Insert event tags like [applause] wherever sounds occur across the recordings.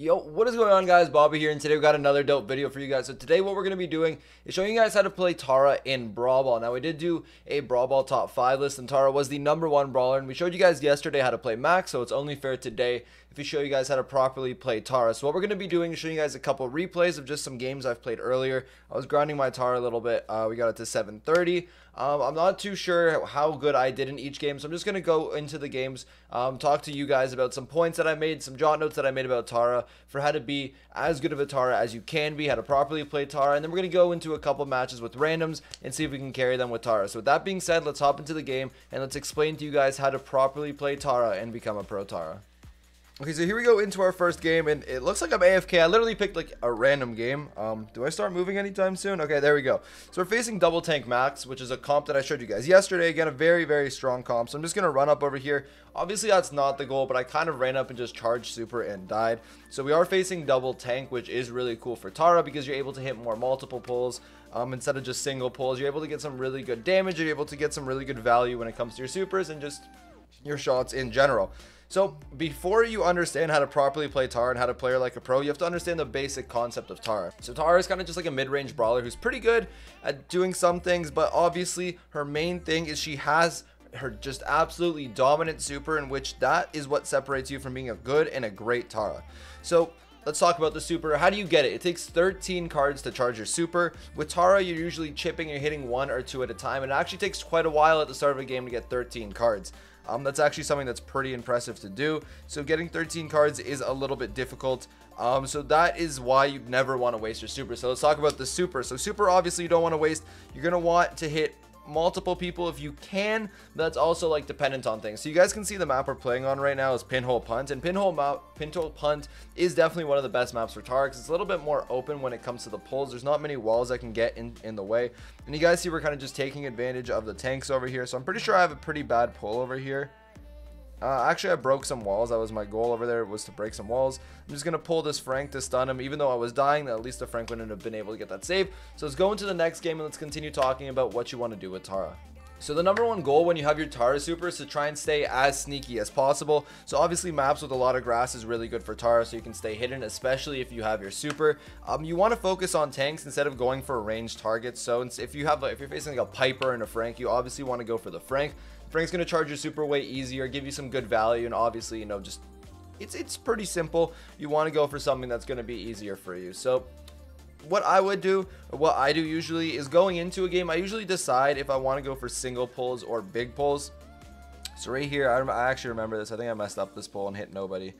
Yo, what is going on guys? Bobby here and today we got another dope video for you guys. So today what we're going to be doing is showing you guys how to play Tara in Brawl Ball. Now we did do a Brawl Ball top 5 list and Tara was the number one brawler and we showed you guys yesterday how to play Max so it's only fair today if we show you guys how to properly play Tara. So what we're going to be doing is showing you guys a couple replays of just some games I've played earlier. I was grinding my Tara a little bit. Uh, we got it to 730. Um, I'm not too sure how good I did in each game, so I'm just going to go into the games, um, talk to you guys about some points that I made, some jot notes that I made about Tara for how to be as good of a Tara as you can be, how to properly play Tara, and then we're going to go into a couple matches with randoms and see if we can carry them with Tara. So with that being said, let's hop into the game and let's explain to you guys how to properly play Tara and become a pro Tara. Okay, so here we go into our first game, and it looks like I'm AFK. I literally picked, like, a random game. Um, do I start moving anytime soon? Okay, there we go. So we're facing Double Tank Max, which is a comp that I showed you guys yesterday. Again, a very, very strong comp. So I'm just going to run up over here. Obviously, that's not the goal, but I kind of ran up and just charged super and died. So we are facing Double Tank, which is really cool for Tara because you're able to hit more multiple pulls. Um, instead of just single pulls, you're able to get some really good damage. You're able to get some really good value when it comes to your supers and just your shots in general. So before you understand how to properly play Tara and how to play her like a pro, you have to understand the basic concept of Tara. So Tara is kind of just like a mid-range brawler who's pretty good at doing some things, but obviously her main thing is she has her just absolutely dominant super in which that is what separates you from being a good and a great Tara. So let's talk about the super. How do you get it? It takes 13 cards to charge your super. With Tara, you're usually chipping and hitting one or two at a time. And it actually takes quite a while at the start of a game to get 13 cards. Um, that's actually something that's pretty impressive to do. So getting 13 cards is a little bit difficult. Um, so that is why you never want to waste your super. So let's talk about the super. So super, obviously, you don't want to waste. You're going to want to hit multiple people if you can. That's also like dependent on things. So you guys can see the map we're playing on right now is Pinhole Punt. And Pinhole, map, Pinhole Punt is definitely one of the best maps for Tarks. It's a little bit more open when it comes to the pulls. There's not many walls that can get in, in the way. And you guys see we're kind of just taking advantage of the tanks over here. So I'm pretty sure I have a pretty bad pull over here. Uh, actually, I broke some walls. That was my goal over there, was to break some walls. I'm just going to pull this Frank to stun him. Even though I was dying, at least the Frank wouldn't have been able to get that save. So let's go into the next game and let's continue talking about what you want to do with Tara. So the number one goal when you have your Tara super is to try and stay as sneaky as possible. So obviously maps with a lot of grass is really good for Tara so you can stay hidden, especially if you have your super. Um, you want to focus on tanks instead of going for ranged targets. So if you have, if you're facing like a Piper and a Frank, you obviously want to go for the Frank. Frank's going to charge your super way easier, give you some good value, and obviously, you know, just it's it's pretty simple. You want to go for something that's going to be easier for you. So what I would do, what I do usually, is going into a game, I usually decide if I want to go for single pulls or big pulls. So right here, I, I actually remember this. I think I messed up this pull and hit nobody.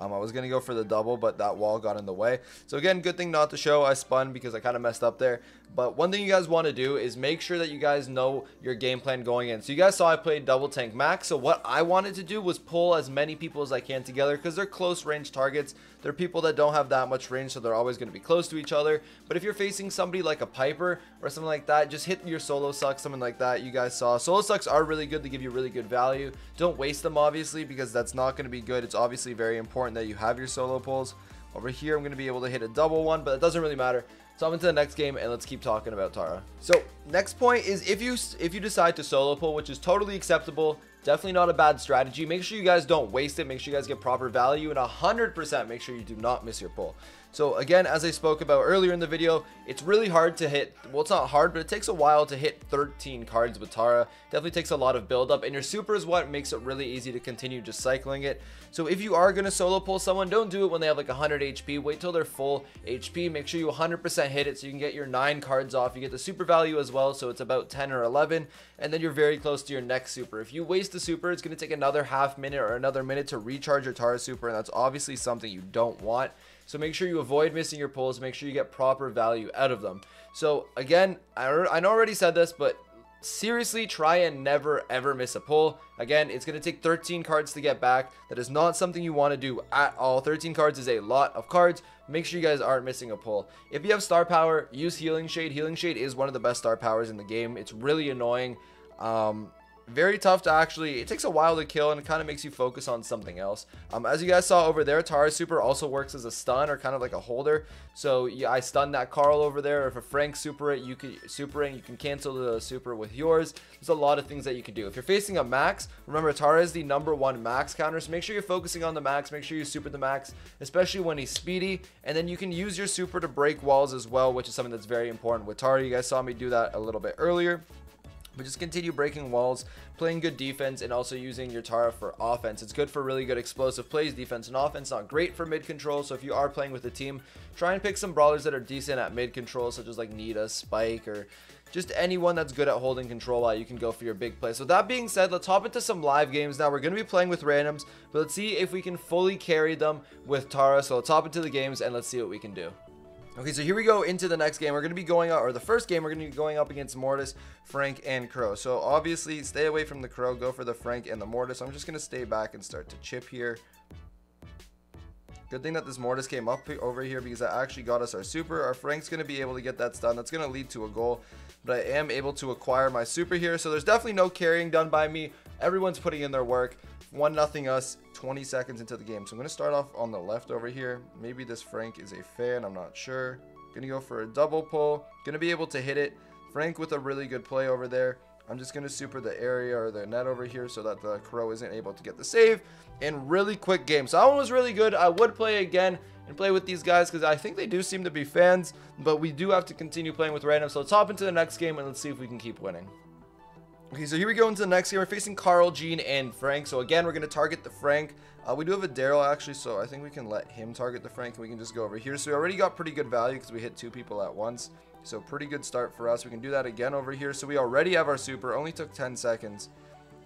Um, I was going to go for the double, but that wall got in the way. So again, good thing not to show. I spun because I kind of messed up there. But one thing you guys want to do is make sure that you guys know your game plan going in. So you guys saw I played double tank max. So what I wanted to do was pull as many people as I can together because they're close range targets. They're people that don't have that much range, so they're always going to be close to each other. But if you're facing somebody like a Piper or something like that, just hit your solo sucks, something like that. You guys saw solo sucks are really good. They give you really good value. Don't waste them, obviously, because that's not going to be good. It's obviously very important that you have your solo pulls. Over here, I'm going to be able to hit a double one, but it doesn't really matter. So I'm into the next game and let's keep talking about Tara. So next point is if you if you decide to solo pull, which is totally acceptable, definitely not a bad strategy. Make sure you guys don't waste it. Make sure you guys get proper value and 100% make sure you do not miss your pull. So again, as I spoke about earlier in the video, it's really hard to hit, well it's not hard, but it takes a while to hit 13 cards with Tara. Definitely takes a lot of build up and your super is what makes it really easy to continue just cycling it. So if you are going to solo pull someone, don't do it when they have like 100 HP. Wait till they're full HP. Make sure you 100% hit it so you can get your 9 cards off. You get the super value as well, so it's about 10 or 11. And then you're very close to your next super. If you waste the super, it's going to take another half minute or another minute to recharge your Tara super, and that's obviously something you don't want. So make sure you avoid missing your pulls. Make sure you get proper value out of them. So again, I, I already said this, but seriously try and never ever miss a pull. Again, it's going to take 13 cards to get back. That is not something you want to do at all. 13 cards is a lot of cards. Make sure you guys aren't missing a pull. If you have star power, use Healing Shade. Healing Shade is one of the best star powers in the game. It's really annoying. Um, very tough to actually, it takes a while to kill and it kind of makes you focus on something else. Um, as you guys saw over there, Tara super also works as a stun or kind of like a holder. So yeah, I stunned that Carl over there. If a Frank super it, you can super it, you can cancel the super with yours. There's a lot of things that you can do. If you're facing a max, remember Tara is the number one max counter. So make sure you're focusing on the max. Make sure you super the max, especially when he's speedy. And then you can use your super to break walls as well, which is something that's very important with Tara. You guys saw me do that a little bit earlier. But just continue breaking walls, playing good defense, and also using your Tara for offense. It's good for really good explosive plays, defense and offense. Not great for mid control. So if you are playing with a team, try and pick some brawlers that are decent at mid control, such as like Nita, Spike, or just anyone that's good at holding control while you can go for your big play. So that being said, let's hop into some live games now. We're going to be playing with randoms, but let's see if we can fully carry them with Tara. So let's hop into the games and let's see what we can do. Okay, so here we go into the next game. We're going to be going up, or the first game, we're going to be going up against Mortis, Frank, and Crow. So obviously, stay away from the Crow, go for the Frank and the Mortis. I'm just going to stay back and start to chip here. Good thing that this Mortis came up over here because that actually got us our super. Our Frank's going to be able to get that stun. That's going to lead to a goal. But I am able to acquire my super here. So there's definitely no carrying done by me. Everyone's putting in their work. One nothing us 20 seconds into the game. So I'm going to start off on the left over here. Maybe this Frank is a fan. I'm not sure. Going to go for a double pull. Going to be able to hit it. Frank with a really good play over there. I'm just going to super the area or the net over here so that the Crow isn't able to get the save. And really quick game. So that one was really good. I would play again and play with these guys because I think they do seem to be fans. But we do have to continue playing with random. So let's hop into the next game and let's see if we can keep winning. Okay, so here we go into the next game. We're facing Carl, Gene, and Frank. So again, we're going to target the Frank. Uh, we do have a Daryl, actually, so I think we can let him target the Frank, and we can just go over here. So we already got pretty good value because we hit two people at once. So pretty good start for us. We can do that again over here. So we already have our super. Only took 10 seconds.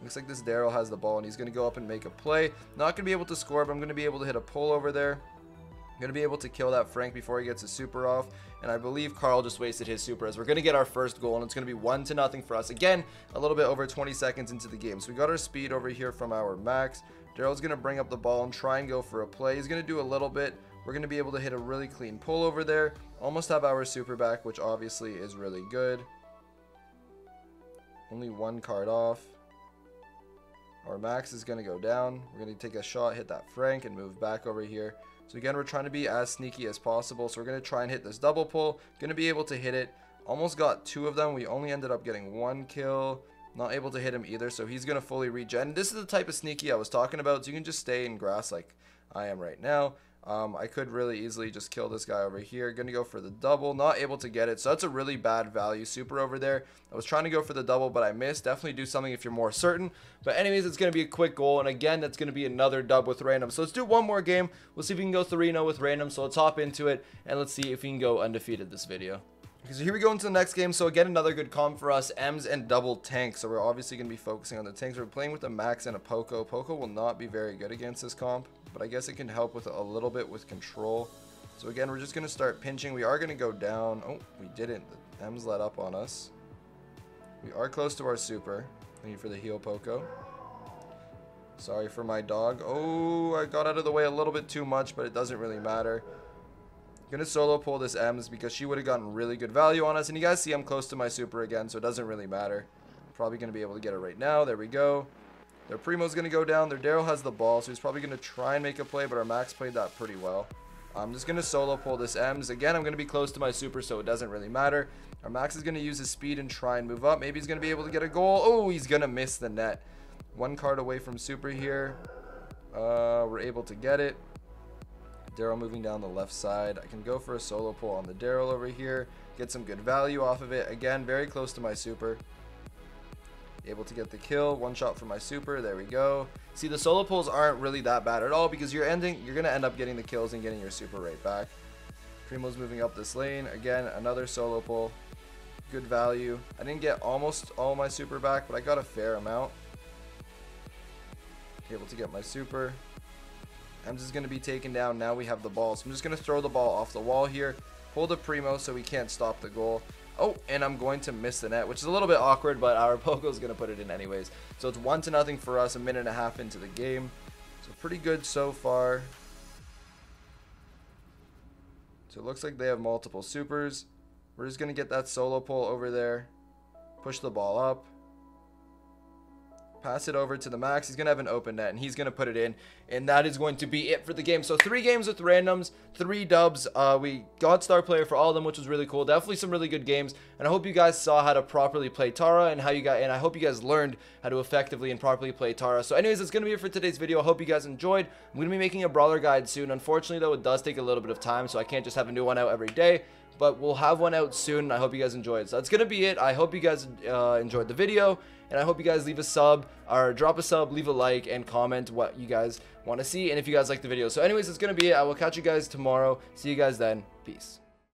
Looks like this Daryl has the ball, and he's going to go up and make a play. Not going to be able to score, but I'm going to be able to hit a pull over there. Going to be able to kill that Frank before he gets his super off. And I believe Carl just wasted his super as we're going to get our first goal. And it's going to be 1 to nothing for us. Again, a little bit over 20 seconds into the game. So we got our speed over here from our max. Daryl's going to bring up the ball and try and go for a play. He's going to do a little bit. We're going to be able to hit a really clean pull over there. Almost have our super back, which obviously is really good. Only one card off. Our max is going to go down. We're going to take a shot, hit that Frank, and move back over here. So again, we're trying to be as sneaky as possible. So we're going to try and hit this double pull. Going to be able to hit it. Almost got two of them. We only ended up getting one kill. Not able to hit him either. So he's going to fully regen. This is the type of sneaky I was talking about. So you can just stay in grass like I am right now. Um, I could really easily just kill this guy over here. Going to go for the double. Not able to get it. So that's a really bad value super over there. I was trying to go for the double, but I missed. Definitely do something if you're more certain. But anyways, it's going to be a quick goal. And again, that's going to be another dub with random. So let's do one more game. We'll see if we can go 3-0 with random. So let's hop into it. And let's see if we can go undefeated this video. Okay, so here we go into the next game. So again, another good comp for us, Emz and double tanks. So we're obviously going to be focusing on the tanks. We're playing with a Max and a Poco. Poco will not be very good against this comp but I guess it can help with a little bit with control. So again, we're just going to start pinching. We are going to go down. Oh, we didn't. The Emz let up on us. We are close to our super. Thank you for the heal, Poco. Sorry for my dog. Oh, I got out of the way a little bit too much, but it doesn't really matter. To solo pull this Emz because she would have gotten really good value on us. And you guys see I'm close to my super again, so it doesn't really matter. Probably to be able to get it right now. There we go. Their Primo's going to go down. Their Daryl has the ball, so he's probably going to try and make a play, but our Max played that pretty well. I'm just going to solo pull this Emz. Again, I'm going to be close to my super, so it doesn't really matter. Our Max is going to use his speed and try and move up. Maybe he's going to be able to get a goal. Oh, he's going to miss the net. One card away from super here. Uh, we're able to get it. Daryl moving down the left side. I can go for a solo pull on the Daryl over here. Get some good value off of it. Again, very close to my super. Able to get the kill. One shot for my super. There we go. See, the solo pulls aren't really that bad at all because you're ending, you're going to end up getting the kills and getting your super right back. Primo's moving up this lane. Again, another solo pull. Good value. I didn't get almost all my super back, but I got a fair amount. Able to get my super. I'm just going to be taken down. Now we have the ball. So I'm just going to throw the ball off the wall here. Pull the Primo so we can't stop the goal. Oh, and I'm going to miss the net, which is a little bit awkward, but our [laughs] Poco is going to put it in anyways. So it's one to nothing for us, a minute and a half into the game. So pretty good so far. So it looks like they have multiple supers. We're just going to get that solo pull over there. Push the ball up. Pass it over to the max. He's going to have an open net, and he's going to put it in. And that is going to be it for the game. So three games with randoms, three dubs. Uh, we got star player for all of them, which was really cool. Definitely some really good games. And I hope you guys saw how to properly play Tara and how you got, and I hope you guys learned how to effectively and properly play Tara. So anyways, that's going to be it for today's video. I hope you guys enjoyed. I'm going to be making a brawler guide soon. Unfortunately, though, it does take a little bit of time, so I can't just have a new one out every day but we'll have one out soon. I hope you guys enjoyed. So that's gonna be it. I hope you guys uh, enjoyed the video, and I hope you guys leave a sub or drop a sub, leave a like, and comment what you guys want to see, and if you guys like the video. So anyways, it's gonna be it. I will catch you guys tomorrow. See you guys then. Peace.